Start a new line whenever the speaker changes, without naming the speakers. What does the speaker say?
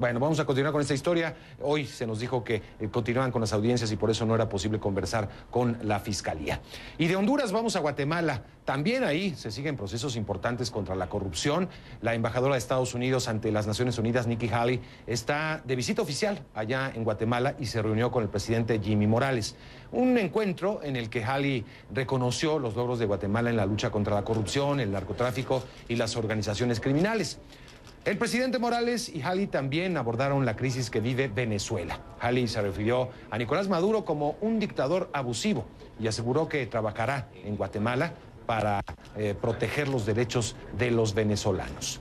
Bueno, vamos a continuar con esta historia. Hoy se nos dijo que eh, continuaban con las audiencias y por eso no era posible conversar con la Fiscalía. Y de Honduras vamos a Guatemala. También ahí se siguen procesos importantes contra la corrupción. La embajadora de Estados Unidos ante las Naciones Unidas, Nikki Haley, está de visita oficial allá en Guatemala y se reunió con el presidente Jimmy Morales. Un encuentro en el que Haley reconoció los logros de Guatemala en la lucha contra la corrupción, el narcotráfico y las organizaciones criminales. El presidente Morales y Halley también abordaron la crisis que vive Venezuela. Halley se refirió a Nicolás Maduro como un dictador abusivo y aseguró que trabajará en Guatemala para eh, proteger los derechos de los venezolanos.